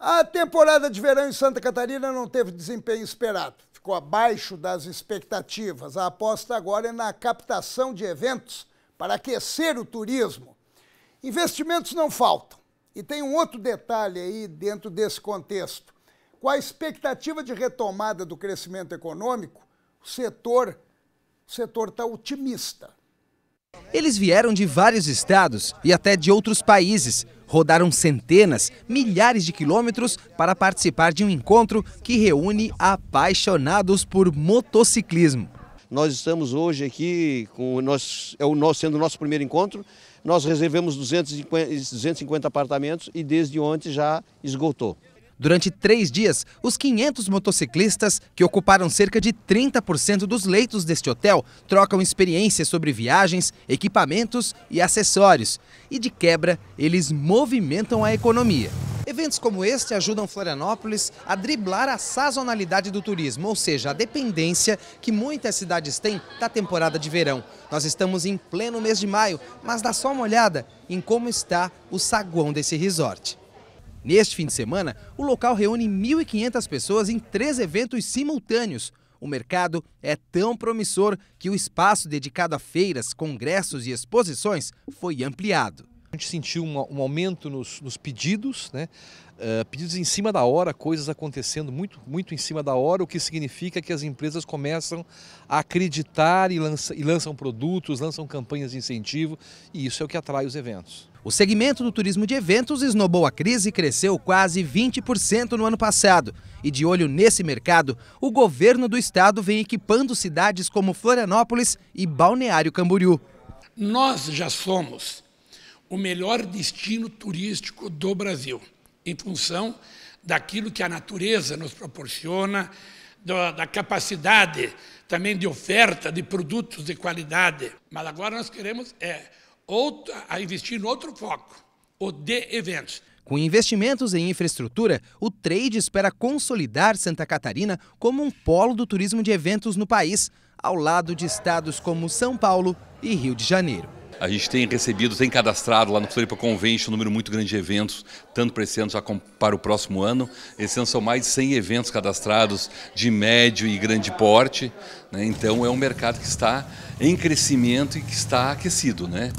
A temporada de verão em Santa Catarina não teve desempenho esperado. Ficou abaixo das expectativas. A aposta agora é na captação de eventos para aquecer o turismo. Investimentos não faltam. E tem um outro detalhe aí dentro desse contexto. Com a expectativa de retomada do crescimento econômico, o setor o setor está otimista. Eles vieram de vários estados e até de outros países. Rodaram centenas, milhares de quilômetros para participar de um encontro que reúne apaixonados por motociclismo. Nós estamos hoje aqui, com nós, é o nosso, sendo o nosso primeiro encontro, nós reservamos 250, 250 apartamentos e desde ontem já esgotou. Durante três dias, os 500 motociclistas, que ocuparam cerca de 30% dos leitos deste hotel, trocam experiências sobre viagens, equipamentos e acessórios. E de quebra, eles movimentam a economia. Eventos como este ajudam Florianópolis a driblar a sazonalidade do turismo, ou seja, a dependência que muitas cidades têm da temporada de verão. Nós estamos em pleno mês de maio, mas dá só uma olhada em como está o saguão desse resort. Neste fim de semana, o local reúne 1.500 pessoas em três eventos simultâneos. O mercado é tão promissor que o espaço dedicado a feiras, congressos e exposições foi ampliado. A gente sentiu um, um aumento nos, nos, pedidos, né? Uh, pedidos em cima da hora, coisas acontecendo muito, muito em cima da hora, o que significa que as empresas começam a acreditar e, lança, e lançam produtos, lançam campanhas de incentivo, e isso é o que atrai os eventos. O segmento do turismo de eventos esnobou a crise e cresceu quase 20% no ano passado. E de olho nesse mercado, o governo do estado vem equipando cidades como Florianópolis e Balneário Camboriú. Nós já somos o melhor destino turístico do Brasil, em função daquilo que a natureza nos proporciona, da capacidade também de oferta de produtos de qualidade. Mas agora nós queremos é a investir em outro foco, o de eventos. Com investimentos em infraestrutura, o trade espera consolidar Santa Catarina como um polo do turismo de eventos no país, ao lado de estados como São Paulo e Rio de Janeiro. A gente tem recebido, tem cadastrado lá no Floripa Convention um número muito grande de eventos, tanto para esse ano já como para o próximo ano. Esse ano são mais de 100 eventos cadastrados de médio e grande porte. Né? Então é um mercado que está em crescimento e que está aquecido. Né?